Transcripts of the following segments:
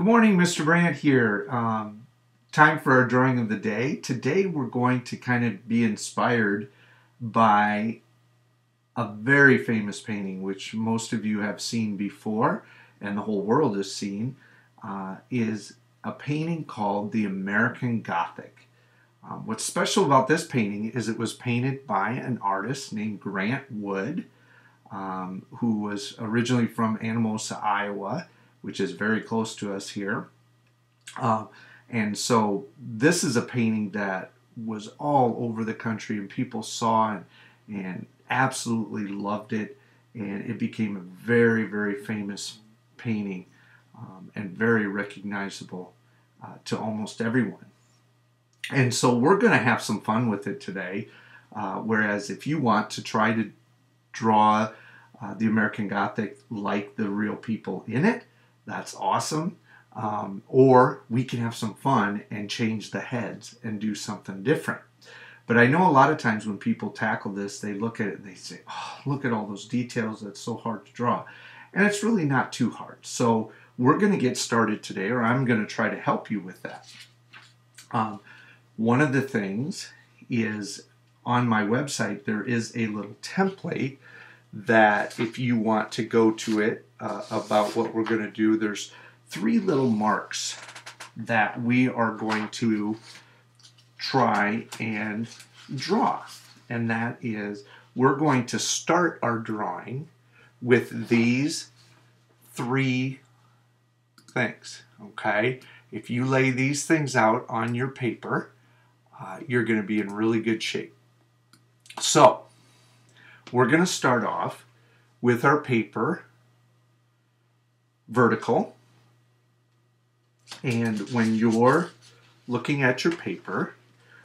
Good morning, Mr. Brandt here. Um, time for our drawing of the day. Today we're going to kind of be inspired by a very famous painting, which most of you have seen before and the whole world has seen, uh, is a painting called the American Gothic. Um, what's special about this painting is it was painted by an artist named Grant Wood, um, who was originally from Anamosa, Iowa, which is very close to us here. Uh, and so this is a painting that was all over the country and people saw it and absolutely loved it. And it became a very, very famous painting um, and very recognizable uh, to almost everyone. And so we're going to have some fun with it today. Uh, whereas if you want to try to draw uh, the American Gothic like the real people in it, that's awesome. Um, or we can have some fun and change the heads and do something different. But I know a lot of times when people tackle this, they look at it and they say, oh, look at all those details, that's so hard to draw. And it's really not too hard. So we're going to get started today, or I'm going to try to help you with that. Um, one of the things is on my website, there is a little template that if you want to go to it uh, about what we're going to do, there's three little marks that we are going to try and draw. And that is, we're going to start our drawing with these three things, okay? If you lay these things out on your paper, uh, you're going to be in really good shape. So, we're going to start off with our paper vertical. And when you're looking at your paper,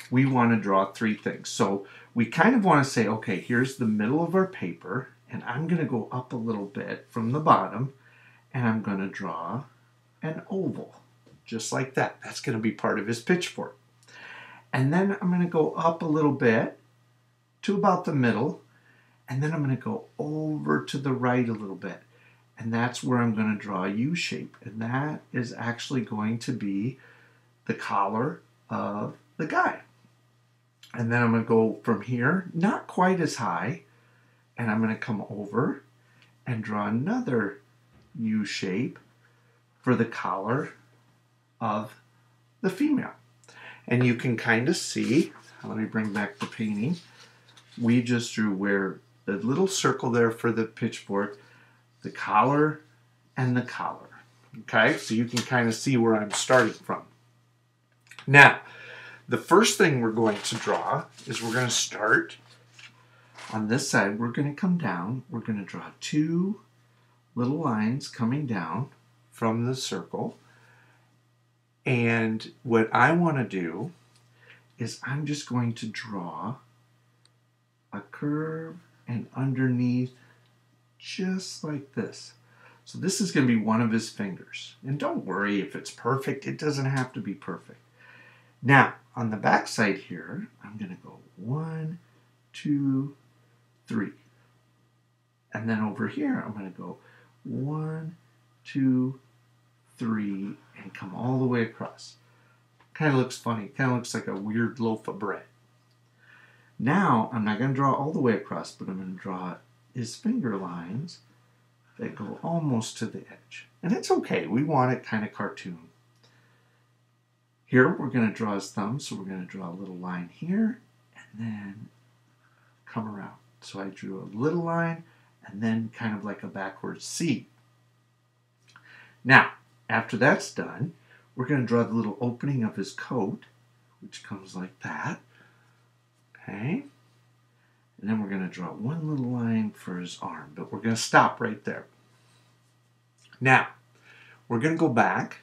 we want to draw three things. So we kind of want to say, okay, here's the middle of our paper, and I'm going to go up a little bit from the bottom, and I'm going to draw an oval, just like that. That's going to be part of his pitchfork. And then I'm going to go up a little bit to about the middle, and then I'm going to go over to the right a little bit. And that's where I'm going to draw a U shape. And that is actually going to be the collar of the guy. And then I'm going to go from here, not quite as high, and I'm going to come over and draw another U shape for the collar of the female. And you can kind of see, let me bring back the painting, we just drew where the little circle there for the pitchfork, the collar, and the collar. Okay, so you can kind of see where I'm starting from. Now, the first thing we're going to draw is we're going to start on this side. We're going to come down. We're going to draw two little lines coming down from the circle. And what I want to do is I'm just going to draw a curve and underneath just like this. So this is going to be one of his fingers. And don't worry if it's perfect. It doesn't have to be perfect. Now, on the back side here, I'm going to go one, two, three. And then over here, I'm going to go one, two, three, and come all the way across. Kind of looks funny. Kind of looks like a weird loaf of bread. Now, I'm not going to draw all the way across, but I'm going to draw his finger lines that go almost to the edge. And it's okay. We want it kind of cartoon. Here, we're going to draw his thumb, so we're going to draw a little line here, and then come around. So I drew a little line, and then kind of like a backwards C. Now, after that's done, we're going to draw the little opening of his coat, which comes like that. Okay. And then we're going to draw one little line for his arm, but we're going to stop right there. Now, we're going to go back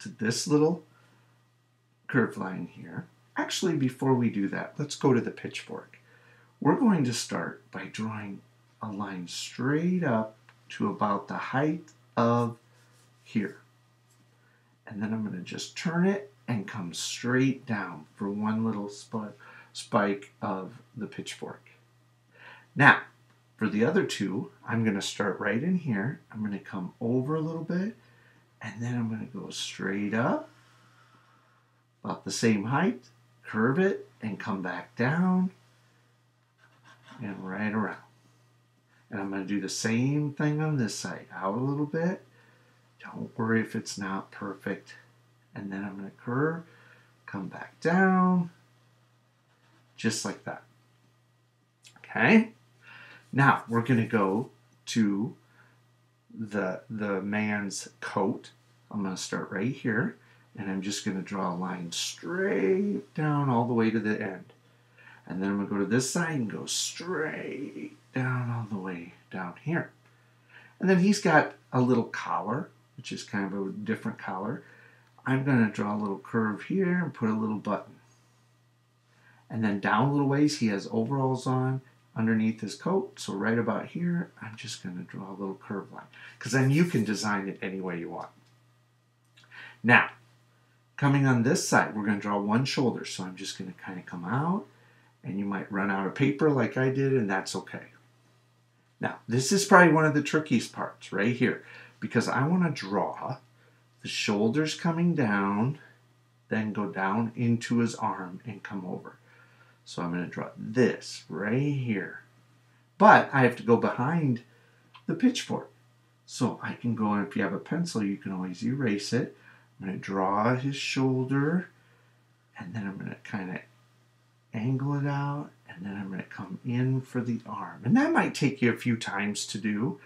to this little curved line here. Actually, before we do that, let's go to the pitchfork. We're going to start by drawing a line straight up to about the height of here. And then I'm going to just turn it and come straight down for one little spot spike of the pitchfork. Now, for the other two, I'm going to start right in here. I'm going to come over a little bit And then I'm going to go straight up, about the same height, curve it, and come back down, and right around. And I'm going to do the same thing on this side, out a little bit. Don't worry if it's not perfect. And then I'm going to curve, come back down, just like that. Okay? Now we're going to go to the, the man's coat. I'm going to start right here and I'm just going to draw a line straight down all the way to the end. And then I'm going to go to this side and go straight down all the way down here. And then he's got a little collar, which is kind of a different collar. I'm going to draw a little curve here and put a little button. And then down a little ways, he has overalls on underneath his coat. So right about here, I'm just going to draw a little curve line because then you can design it any way you want. Now, coming on this side, we're going to draw one shoulder. So I'm just going to kind of come out and you might run out of paper like I did and that's okay. Now, this is probably one of the trickiest parts right here because I want to draw the shoulders coming down, then go down into his arm and come over. So I'm going to draw this right here. But I have to go behind the pitchfork. So I can go, if you have a pencil, you can always erase it. I'm going to draw his shoulder, and then I'm going to kind of angle it out, and then I'm going to come in for the arm. And that might take you a few times to do.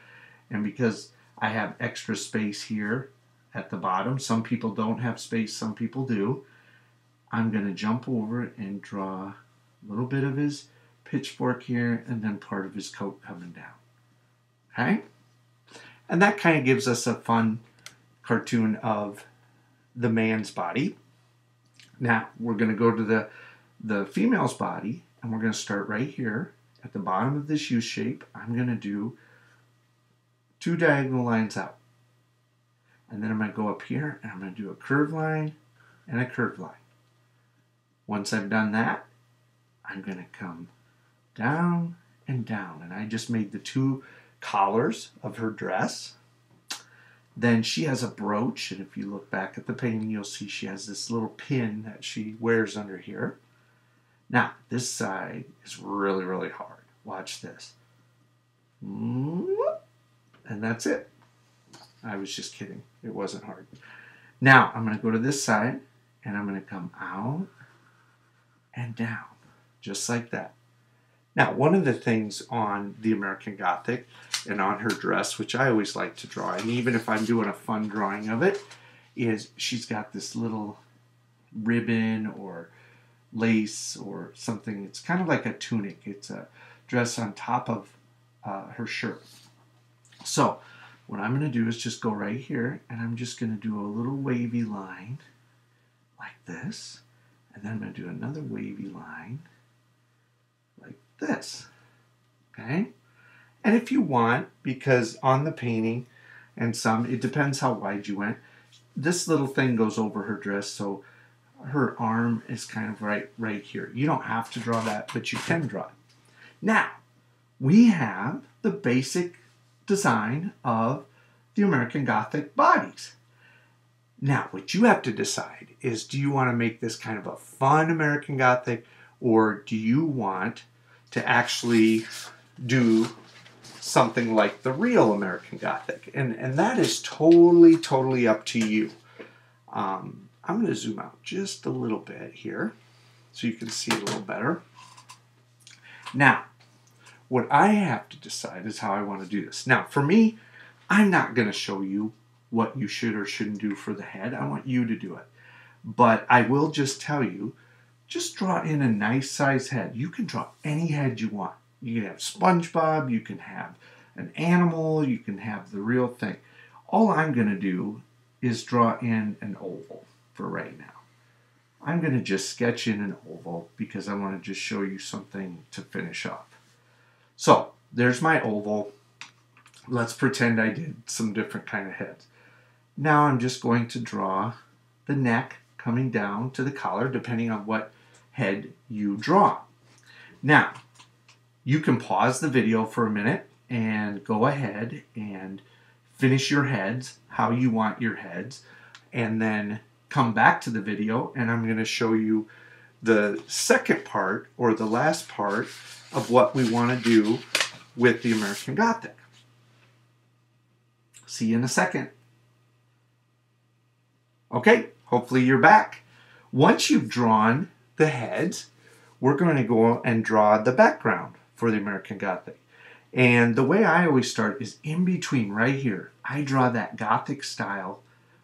And because I have extra space here at the bottom, some people don't have space, some people do. I'm going to jump over and draw a little bit of his pitchfork here, and then part of his coat coming down. Okay? And that kind of gives us a fun cartoon of the man's body. Now, we're going to go to the, the female's body, and we're going to start right here at the bottom of this U shape. I'm going to do two diagonal lines out. And then I'm going to go up here, and I'm going to do a curved line and a curved line. Once I've done that, I'm going to come down and down. And I just made the two collars of her dress. Then she has a brooch, and if you look back at the painting, you'll see she has this little pin that she wears under here. Now, this side is really, really hard. Watch this. And that's it. I was just kidding. It wasn't hard. Now, I'm going to go to this side, and I'm going to come out and down just like that. Now, one of the things on the American Gothic and on her dress, which I always like to draw, and even if I'm doing a fun drawing of it, is she's got this little ribbon or lace or something. It's kind of like a tunic. It's a dress on top of uh, her shirt. So, what I'm going to do is just go right here and I'm just going to do a little wavy line like this. And then I'm going to do another wavy line this. Okay? And if you want, because on the painting and some, it depends how wide you went, this little thing goes over her dress, so her arm is kind of right right here. You don't have to draw that, but you can draw it. Now, we have the basic design of the American Gothic bodies. Now, what you have to decide is do you want to make this kind of a fun American Gothic or do you want to actually do something like the real American Gothic. And, and that is totally, totally up to you. Um, I'm going to zoom out just a little bit here so you can see it a little better. Now, what I have to decide is how I want to do this. Now, for me, I'm not going to show you what you should or shouldn't do for the head. I want you to do it. But I will just tell you just draw in a nice size head. You can draw any head you want. You can have SpongeBob, you can have an animal, you can have the real thing. All I'm going to do is draw in an oval for right now. I'm going to just sketch in an oval because I want to just show you something to finish off. So there's my oval. Let's pretend I did some different kind of heads. Now I'm just going to draw the neck coming down to the collar depending on what head you draw. Now, you can pause the video for a minute and go ahead and finish your heads, how you want your heads, and then come back to the video and I'm going to show you the second part or the last part of what we want to do with the American Gothic. See you in a second. Okay, hopefully you're back. Once you've drawn the heads, we're going to go and draw the background for the American Gothic. And the way I always start is in between right here. I draw that Gothic style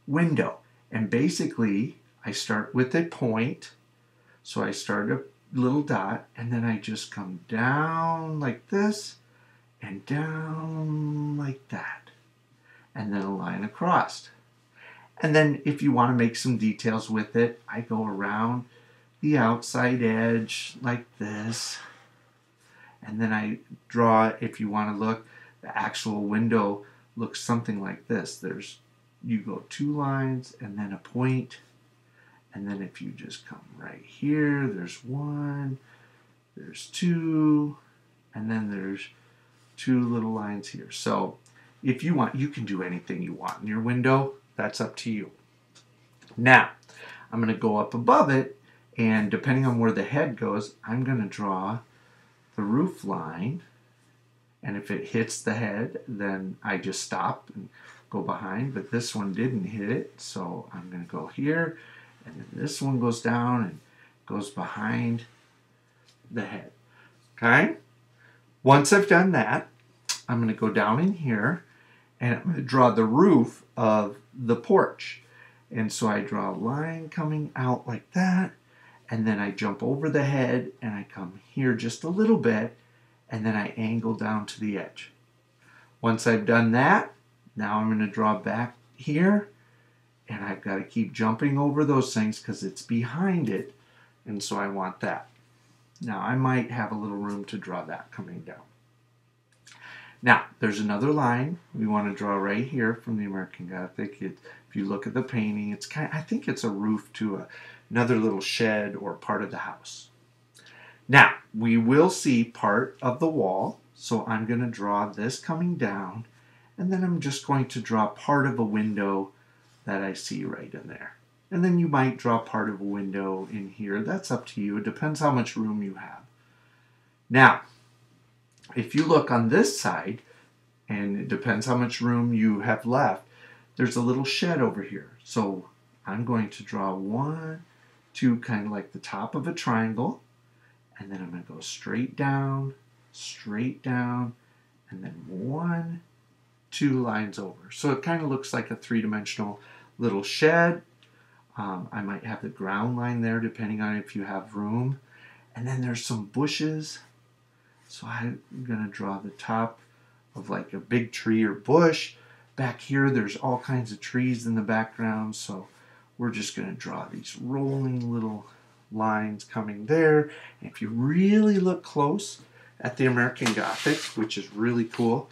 window. And basically, I start with a point. So I start a little dot and then I just come down like this and down like that. And then a line across. And then if you want to make some details with it, I go around the outside edge like this. And then I draw, if you want to look, the actual window looks something like this. There's, you go two lines and then a point. And then if you just come right here, there's one, there's two, and then there's two little lines here. So if you want, you can do anything you want in your window. That's up to you. Now, I'm going to go up above it and depending on where the head goes, I'm going to draw the roof line. And if it hits the head, then I just stop and go behind. But this one didn't hit it, so I'm going to go here. And then this one goes down and goes behind the head. Okay? Once I've done that, I'm going to go down in here and I'm going to draw the roof of the porch. And so I draw a line coming out like that and then I jump over the head and I come here just a little bit and then I angle down to the edge. Once I've done that, now I'm going to draw back here and I've got to keep jumping over those things because it's behind it and so I want that. Now I might have a little room to draw that coming down. Now there's another line we want to draw right here from the American Gothic. It, if you look at the painting, it's kind of, I think it's a roof to a another little shed or part of the house. Now, we will see part of the wall, so I'm going to draw this coming down, and then I'm just going to draw part of a window that I see right in there. And then you might draw part of a window in here. That's up to you. It depends how much room you have. Now, if you look on this side, and it depends how much room you have left, there's a little shed over here. So I'm going to draw one, to kind of like the top of a triangle. And then I'm going to go straight down, straight down, and then one, two lines over. So it kind of looks like a three-dimensional little shed. Um, I might have the ground line there depending on if you have room. And then there's some bushes. So I'm going to draw the top of like a big tree or bush. Back here, there's all kinds of trees in the background. So we're just going to draw these rolling little lines coming there. And if you really look close at the American Gothic, which is really cool,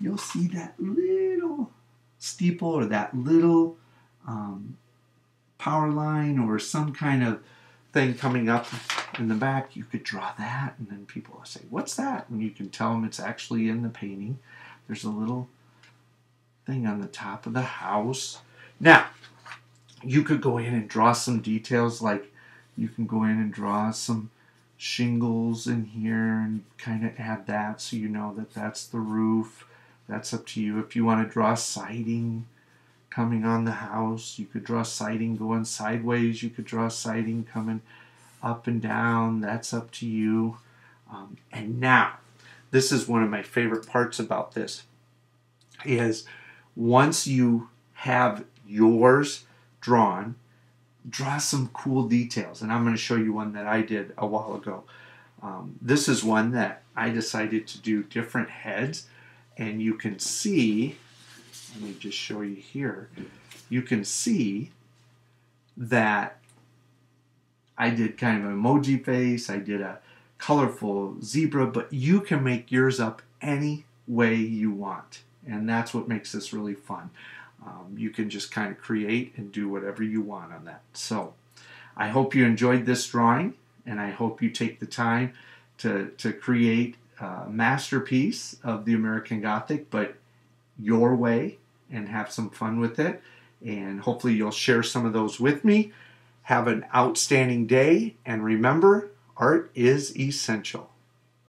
you'll see that little steeple or that little um, power line or some kind of thing coming up in the back. You could draw that, and then people will say, What's that? And you can tell them it's actually in the painting. There's a little thing on the top of the house. Now, you could go in and draw some details like you can go in and draw some shingles in here and kind of add that so you know that that's the roof that's up to you if you want to draw siding coming on the house you could draw siding going sideways you could draw siding coming up and down that's up to you um, and now this is one of my favorite parts about this is once you have yours drawn, draw some cool details. And I'm going to show you one that I did a while ago. Um, this is one that I decided to do different heads. And you can see, let me just show you here, you can see that I did kind of an emoji face, I did a colorful zebra, but you can make yours up any way you want. And that's what makes this really fun um, you can just kind of create and do whatever you want on that. So I hope you enjoyed this drawing and I hope you take the time to, to create a masterpiece of the American Gothic, but your way and have some fun with it. And hopefully, you'll share some of those with me. Have an outstanding day, and remember, art is essential.